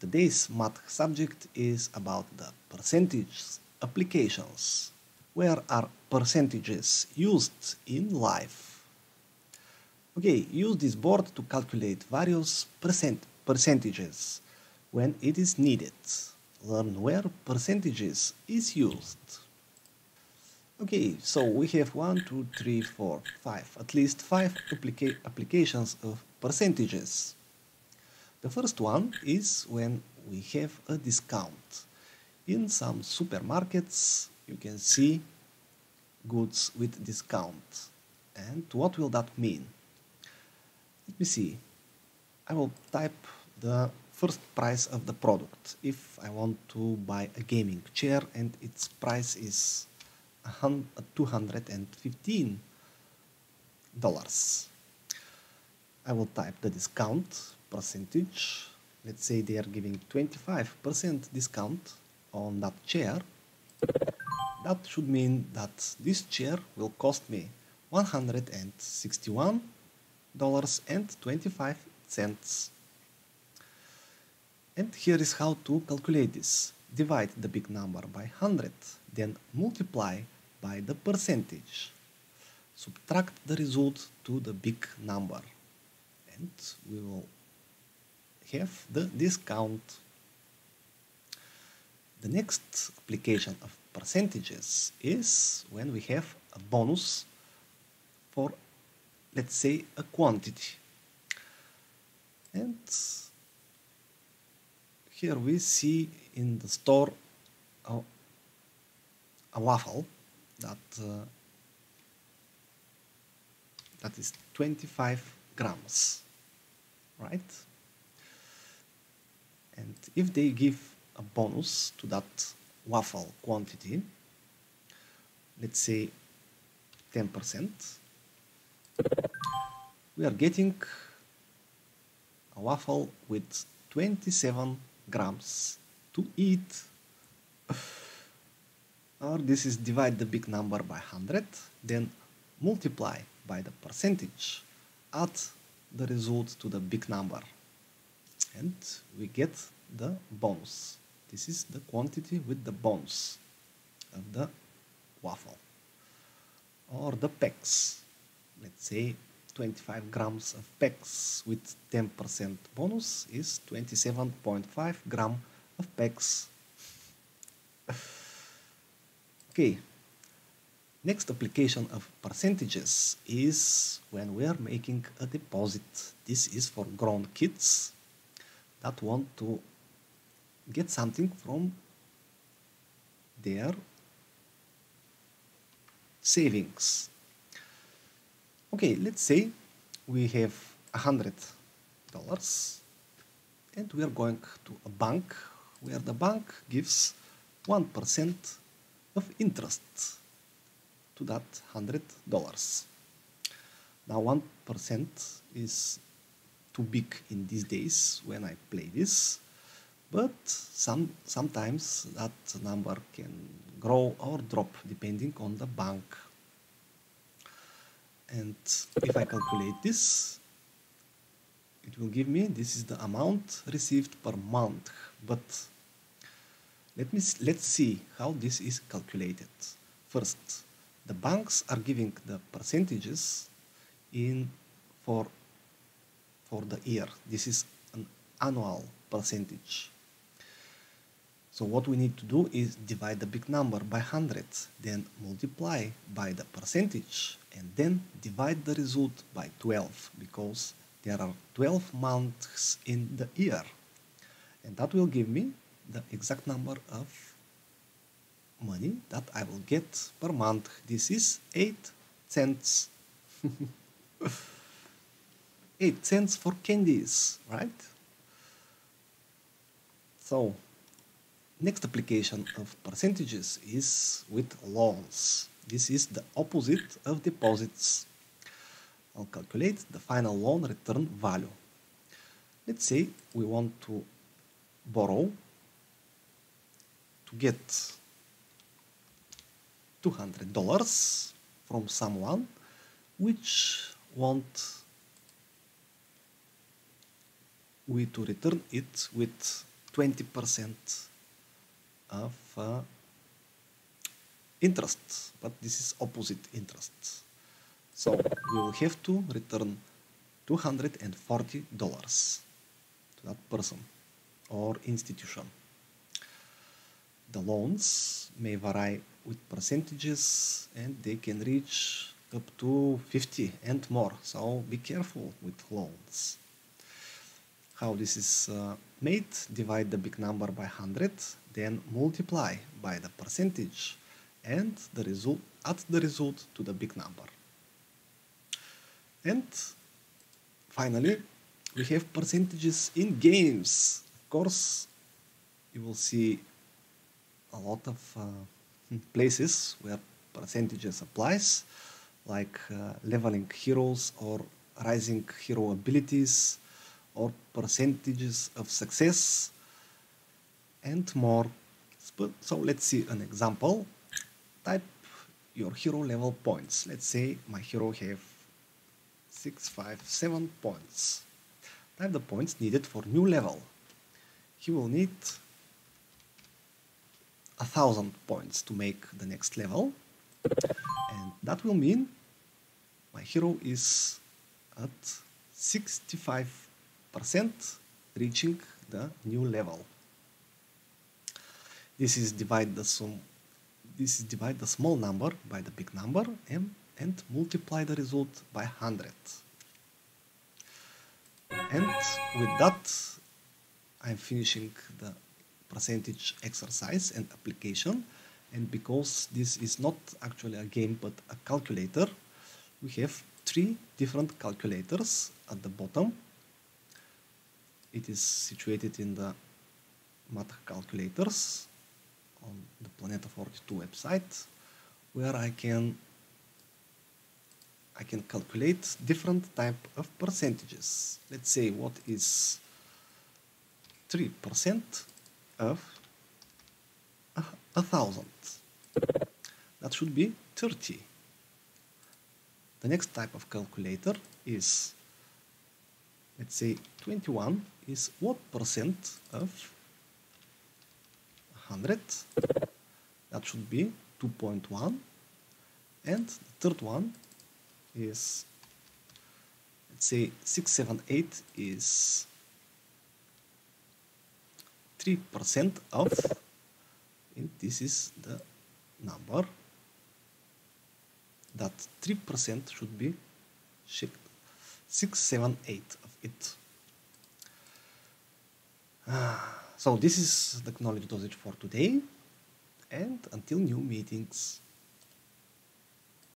Today's math subject is about the percentage applications. Where are percentages used in life? Okay, use this board to calculate various percent percentages when it is needed. Learn where percentages is used. Okay, so we have one, two, three, four, five, at least five applica applications of percentages. The first one is when we have a discount. In some supermarkets you can see goods with discount. And what will that mean? Let me see. I will type the first price of the product. If I want to buy a gaming chair and its price is $215 I will type the discount percentage. Let's say they are giving 25% discount on that chair. That should mean that this chair will cost me $161.25. And here is how to calculate this. Divide the big number by 100, then multiply by the percentage. Subtract the result to the big number and we will have the discount. The next application of percentages is when we have a bonus for let's say a quantity and here we see in the store a, a waffle that uh, that is 25 grams right and if they give a bonus to that waffle quantity let's say 10% we are getting a waffle with 27 grams to eat. Or this is divide the big number by 100 then multiply by the percentage. Add the result to the big number and we get the bonus. This is the quantity with the bonus of the waffle or the pecks let's say 25 grams of pecks with 10% bonus is 27.5 gram of pecks okay. Next application of percentages is when we are making a deposit. This is for grown kids that want to get something from their savings. Okay, let's say we have a hundred dollars and we are going to a bank where the bank gives 1% of interest to that hundred dollars. Now one percent is too big in these days when I play this, but some sometimes that number can grow or drop depending on the bank. And if I calculate this, it will give me this is the amount received per month. But let me let's see how this is calculated. First, the banks are giving the percentages in for for the year this is an annual percentage so what we need to do is divide the big number by 100 then multiply by the percentage and then divide the result by 12 because there are 12 months in the year and that will give me the exact number of money that I will get per month. This is 8 cents. 8 cents for candies, right? So, next application of percentages is with loans. This is the opposite of deposits. I'll calculate the final loan return value. Let's say we want to borrow to get $200 from someone which want we to return it with 20% of uh, interest, but this is opposite interest. So we will have to return $240 to that person or institution. The loans may vary with percentages and they can reach up to 50 and more, so be careful with loans. How this is uh, made, divide the big number by 100, then multiply by the percentage and the result add the result to the big number. And finally, we have percentages in games. Of course, you will see a lot of uh, places where percentages applies, like uh, leveling heroes or rising hero abilities or percentages of success and more. So let's see an example type your hero level points. Let's say my hero have 6, 5, 7 points. Type the points needed for new level. He will need a thousand points to make the next level. And that will mean my hero is at 65% reaching the new level. This is divide the sum this is divide the small number by the big number m and multiply the result by 100. And with that, I'm finishing the percentage exercise and application. And because this is not actually a game but a calculator, we have three different calculators at the bottom. It is situated in the math calculators on the Planeta 42 website where I can I can calculate different type of percentages. Let's say what is 3% of a, a thousand. That should be 30. The next type of calculator is, let's say 21 is what percent of 100 that should be 2.1 and the third one is let's say 678 is 3% of and this is the number that 3% should be 678 of it. Ah. So this is the knowledge dosage for today and until new meetings.